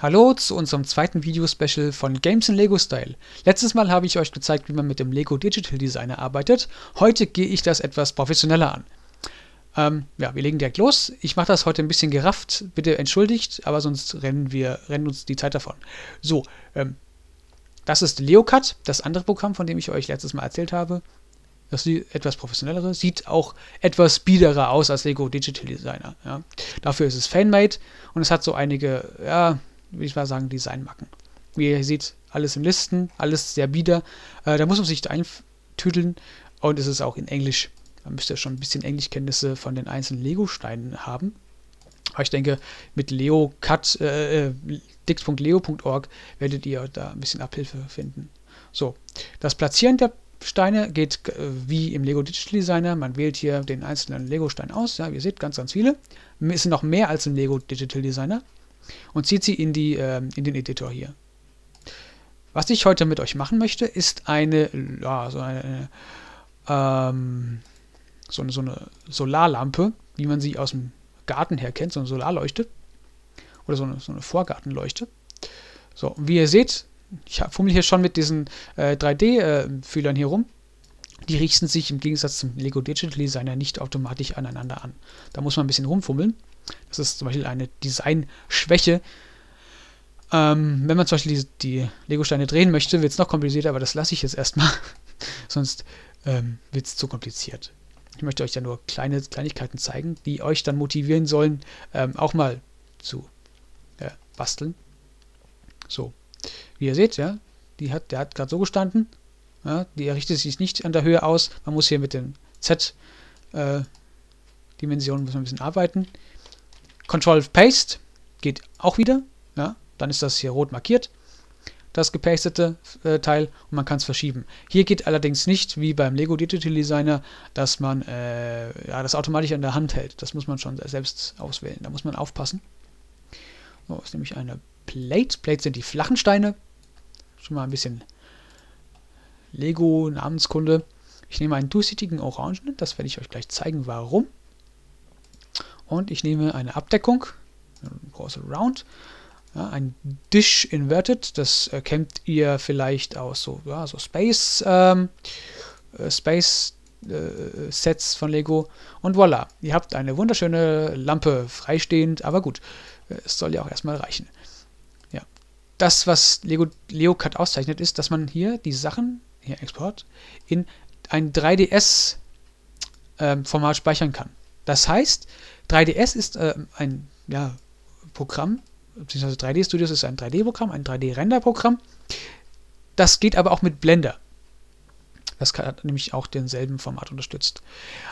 Hallo zu unserem zweiten Video-Special von Games in Lego Style. Letztes Mal habe ich euch gezeigt, wie man mit dem Lego Digital Designer arbeitet. Heute gehe ich das etwas professioneller an. Ähm, ja, wir legen direkt los. Ich mache das heute ein bisschen gerafft. Bitte entschuldigt, aber sonst rennen wir rennen uns die Zeit davon. So, ähm, das ist LeoCut, das andere Programm, von dem ich euch letztes Mal erzählt habe. Das ist etwas professionellere, sieht auch etwas speederer aus als Lego Digital Designer. Ja. Dafür ist es Fanmade und es hat so einige, ja, wie ich mal sagen, Designmacken. Wie ihr seht, alles im Listen, alles sehr bieder. Äh, da muss man sich eintüdeln und es ist auch in Englisch. Da müsst ihr schon ein bisschen Englischkenntnisse von den einzelnen Lego-Steinen haben. Aber ich denke, mit leocut, äh, äh dix.leo.org werdet ihr da ein bisschen Abhilfe finden. So, das Platzieren der Steine geht äh, wie im Lego Digital Designer. Man wählt hier den einzelnen Lego-Stein aus. Ja, ihr seht ganz, ganz viele. Es sind noch mehr als im Lego Digital Designer und zieht sie in, die, äh, in den Editor hier. Was ich heute mit euch machen möchte, ist eine, ja, so eine, ähm, so so eine Solarlampe, wie man sie aus dem Garten her kennt, so eine Solarleuchte. Oder so eine, so eine Vorgartenleuchte. So, wie ihr seht, ich fummel hier schon mit diesen äh, 3D-Fühlern äh, hier rum. Die richten sich im Gegensatz zum Lego Digital Designer nicht automatisch aneinander an. Da muss man ein bisschen rumfummeln. Das ist zum Beispiel eine Designschwäche. Ähm, wenn man zum Beispiel die, die Lego-Steine drehen möchte, wird es noch komplizierter, aber das lasse ich jetzt erstmal. Sonst ähm, wird es zu kompliziert. Ich möchte euch ja nur kleine Kleinigkeiten zeigen, die euch dann motivieren sollen, ähm, auch mal zu äh, basteln. So, wie ihr seht, ja, die hat, der hat gerade so gestanden. Ja, die richtet sich nicht an der Höhe aus. Man muss hier mit den Z-Dimensionen äh, ein bisschen arbeiten. Control Paste geht auch wieder. Ja, dann ist das hier rot markiert, das gepastete äh, Teil, und man kann es verschieben. Hier geht allerdings nicht, wie beim Lego Digital Designer, dass man äh, ja, das automatisch an der Hand hält. Das muss man schon selbst auswählen. Da muss man aufpassen. So, ist nämlich eine Plate. Plates sind die flachen Steine. Schon mal ein bisschen Lego-Namenskunde. Ich nehme einen durchsichtigen Orangen, das werde ich euch gleich zeigen, warum. Und ich nehme eine Abdeckung, ein großer Round, ja, ein Dish Inverted, das äh, kennt ihr vielleicht aus so, ja, so Space, ähm, äh, Space äh, Sets von Lego. Und voilà, ihr habt eine wunderschöne Lampe freistehend, aber gut, äh, es soll ja auch erstmal reichen. Ja. Das, was Lego LeoCut auszeichnet, ist, dass man hier die Sachen, hier Export, in ein 3DS-Format ähm, speichern kann. Das heißt, 3DS ist äh, ein ja, Programm, beziehungsweise 3D Studios ist ein 3D-Programm, ein 3D-Render-Programm. Das geht aber auch mit Blender. Das hat nämlich auch denselben Format unterstützt.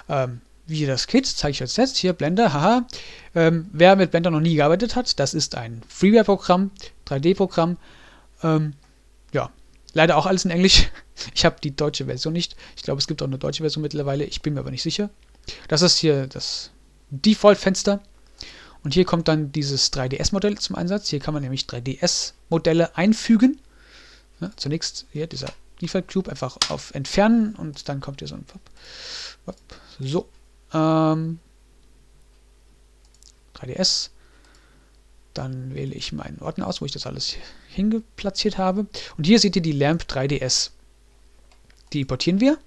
Ähm, wie das geht, zeige ich euch jetzt. Hier Blender, haha. Ähm, wer mit Blender noch nie gearbeitet hat, das ist ein Freeware-Programm, 3D-Programm. Ähm, ja, leider auch alles in Englisch. Ich habe die deutsche Version nicht. Ich glaube, es gibt auch eine deutsche Version mittlerweile. Ich bin mir aber nicht sicher. Das ist hier das Default-Fenster. Und hier kommt dann dieses 3DS-Modell zum Einsatz. Hier kann man nämlich 3DS-Modelle einfügen. Ja, zunächst hier dieser Default Cube einfach auf Entfernen und dann kommt hier so ein Pop. So. Ähm, 3DS. Dann wähle ich meinen Ordner aus, wo ich das alles hingeplatziert habe. Und hier seht ihr die Lamp 3DS. Die importieren wir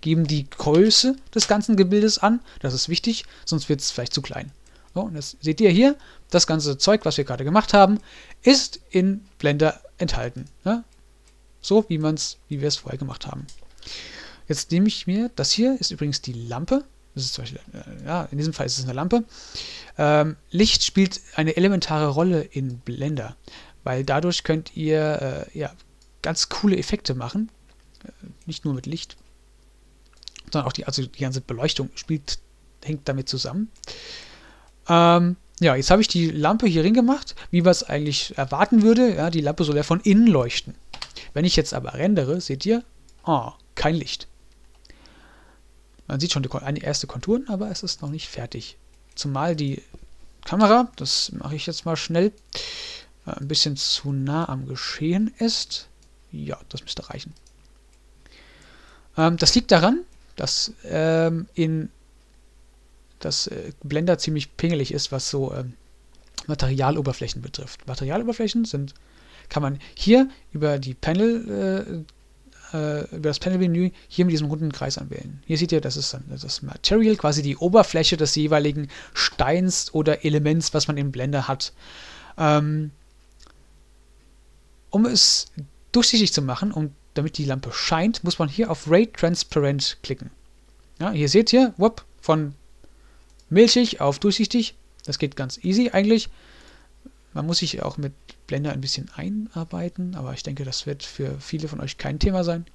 geben die Größe des ganzen Gebildes an. Das ist wichtig, sonst wird es vielleicht zu klein. So, und das seht ihr hier, das ganze Zeug, was wir gerade gemacht haben, ist in Blender enthalten. Ja? So wie, wie wir es vorher gemacht haben. Jetzt nehme ich mir, das hier ist übrigens die Lampe. Das ist zum Beispiel, äh, ja, in diesem Fall ist es eine Lampe. Ähm, Licht spielt eine elementare Rolle in Blender, weil dadurch könnt ihr äh, ja, ganz coole Effekte machen. Äh, nicht nur mit Licht, sondern auch die, also die ganze Beleuchtung spielt, hängt damit zusammen. Ähm, ja, jetzt habe ich die Lampe hier gemacht, wie man es eigentlich erwarten würde. Ja, die Lampe soll ja von innen leuchten. Wenn ich jetzt aber rendere, seht ihr, oh, kein Licht. Man sieht schon die erste Konturen, aber es ist noch nicht fertig. Zumal die Kamera, das mache ich jetzt mal schnell, äh, ein bisschen zu nah am Geschehen ist. Ja, das müsste reichen. Ähm, das liegt daran, dass ähm, in das äh, Blender ziemlich pingelig ist, was so ähm, Materialoberflächen betrifft. Materialoberflächen sind, kann man hier über die Panel, äh, äh, über das Panel-Menü hier mit diesem runden Kreis anwählen. Hier seht ihr, das ist dann das Material, quasi die Oberfläche des jeweiligen Steins oder Elements, was man im Blender hat. Ähm, um es durchsichtig zu machen und damit die Lampe scheint, muss man hier auf Ray Transparent klicken. Ja, hier seht ihr, whoop, von milchig auf durchsichtig. Das geht ganz easy eigentlich. Man muss sich auch mit Blender ein bisschen einarbeiten, aber ich denke, das wird für viele von euch kein Thema sein.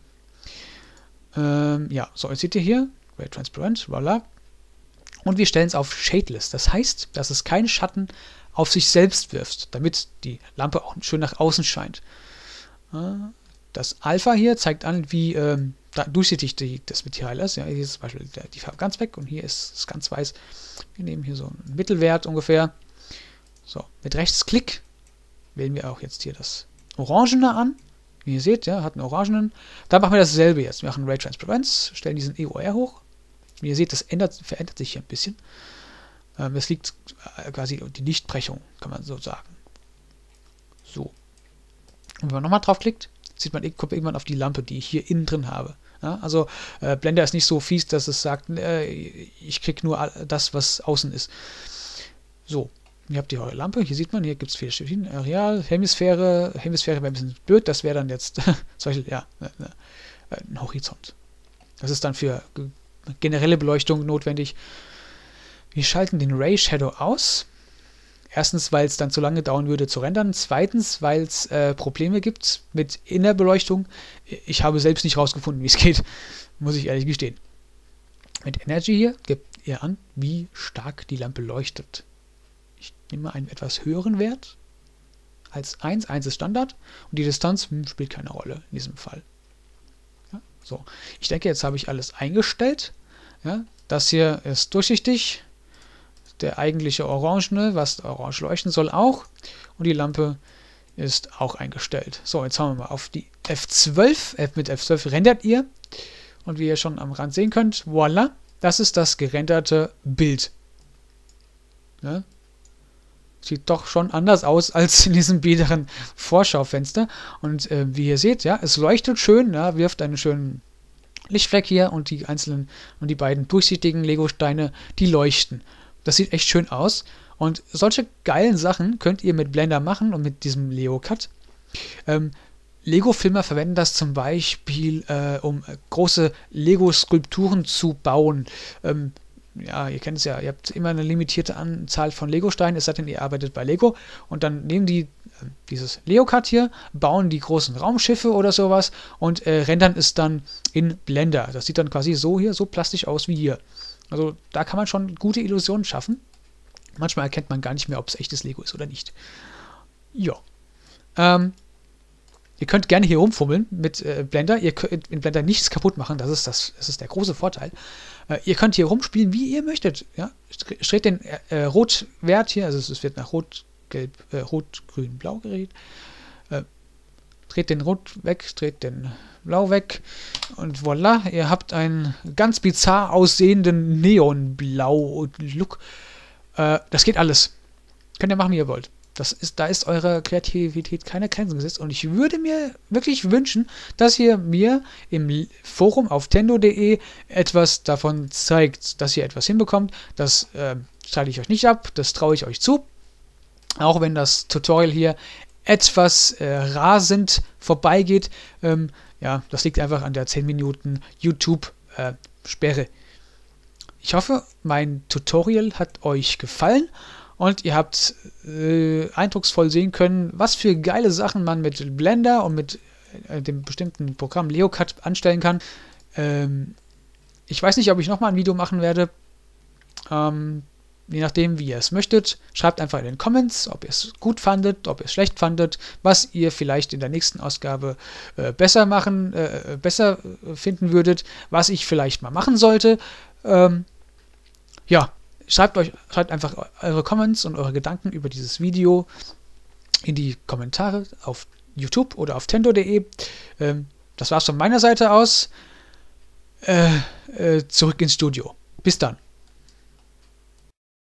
Ähm, ja, so, jetzt seht ihr hier, Ray Transparent, voila. Und wir stellen es auf Shadeless. Das heißt, dass es keinen Schatten auf sich selbst wirft, damit die Lampe auch schön nach außen scheint. Das Alpha hier zeigt an, wie ähm, durchsichtig die, das Material ist. Ja, hier ist zum Beispiel die Farbe ganz weg und hier ist es ganz weiß. Wir nehmen hier so einen Mittelwert ungefähr. So, mit Rechtsklick wählen wir auch jetzt hier das Orangene an. Wie ihr seht, ja, hat einen Orangenen. Da machen wir dasselbe jetzt. Wir machen Ray Transparenz, stellen diesen EOR hoch. Wie ihr seht, das ändert, verändert sich hier ein bisschen. Ähm, das liegt äh, quasi die Lichtbrechung, kann man so sagen. So. Und wenn man nochmal draufklickt, sieht man, kommt irgendwann auf die Lampe, die ich hier innen drin habe. Ja, also äh, Blender ist nicht so fies, dass es sagt, äh, ich kriege nur das, was außen ist. So, ihr habt die eure Lampe, hier sieht man, hier gibt es vier Schichten, Areal, Hemisphäre, Hemisphäre wäre ein bisschen blöd, das wäre dann jetzt Beispiel, ja, äh, äh, ein Horizont. Das ist dann für generelle Beleuchtung notwendig. Wir schalten den Ray Shadow aus. Erstens, weil es dann zu lange dauern würde zu rendern. Zweitens, weil es äh, Probleme gibt mit Innerbeleuchtung. Ich habe selbst nicht rausgefunden, wie es geht, muss ich ehrlich gestehen. Mit Energy hier gibt ihr an, wie stark die Lampe leuchtet. Ich nehme einen etwas höheren Wert als 1. 1 ist Standard und die Distanz hm, spielt keine Rolle in diesem Fall. Ja, so, ich denke, jetzt habe ich alles eingestellt. Ja, das hier ist durchsichtig der eigentliche Orangene, was orange leuchten soll, auch. Und die Lampe ist auch eingestellt. So, jetzt haben wir mal auf die F12. F mit F12 rendert ihr. Und wie ihr schon am Rand sehen könnt, voila, das ist das gerenderte Bild. Ne? Sieht doch schon anders aus als in diesem biederen Vorschaufenster. Und äh, wie ihr seht, ja, es leuchtet schön, ja, wirft einen schönen Lichtfleck hier und die einzelnen und die beiden durchsichtigen Lego-Steine, die leuchten. Das sieht echt schön aus. Und solche geilen Sachen könnt ihr mit Blender machen und mit diesem Leo Cut. Ähm, Lego-Filmer verwenden das zum Beispiel, äh, um große Lego-Skulpturen zu bauen. Ähm, ja, ihr kennt es ja, ihr habt immer eine limitierte Anzahl von Lego-Steinen, es sei denn, ihr arbeitet bei Lego. Und dann nehmen die äh, dieses Leo-Cut hier, bauen die großen Raumschiffe oder sowas und äh, rendern es dann in Blender. Das sieht dann quasi so hier, so plastisch aus wie hier. Also da kann man schon gute Illusionen schaffen. Manchmal erkennt man gar nicht mehr, ob es echtes Lego ist oder nicht. Ja. Ähm, ihr könnt gerne hier rumfummeln mit äh, Blender. Ihr könnt in Blender nichts kaputt machen. Das ist, das, das ist der große Vorteil. Äh, ihr könnt hier rumspielen, wie ihr möchtet. Ja? Streht den äh, Rotwert hier, also es wird nach Rot, Gelb, äh, Rot, Grün, Blau geredet. Dreht den Rot weg, dreht den Blau weg. Und voilà, ihr habt einen ganz bizarr aussehenden Neonblau-Look. Äh, das geht alles. Könnt ihr machen, wie ihr wollt. Das ist, da ist eure Kreativität keine Grenzen gesetzt. Und ich würde mir wirklich wünschen, dass ihr mir im Forum auf tendo.de etwas davon zeigt, dass ihr etwas hinbekommt. Das äh, teile ich euch nicht ab, das traue ich euch zu. Auch wenn das Tutorial hier etwas äh, rasend vorbeigeht. Ähm, ja, das liegt einfach an der 10 Minuten YouTube-Sperre. Äh, ich hoffe, mein Tutorial hat euch gefallen und ihr habt äh, eindrucksvoll sehen können, was für geile Sachen man mit Blender und mit äh, dem bestimmten Programm LeoCut anstellen kann. Ähm, ich weiß nicht, ob ich nochmal ein Video machen werde. Ähm, je nachdem, wie ihr es möchtet. Schreibt einfach in den Comments, ob ihr es gut fandet, ob ihr es schlecht fandet, was ihr vielleicht in der nächsten Ausgabe äh, besser machen, äh, besser äh, finden würdet, was ich vielleicht mal machen sollte. Ähm, ja, schreibt euch, schreibt einfach eure Comments und eure Gedanken über dieses Video in die Kommentare auf YouTube oder auf tendo.de. Ähm, das war's von meiner Seite aus. Äh, äh, zurück ins Studio. Bis dann.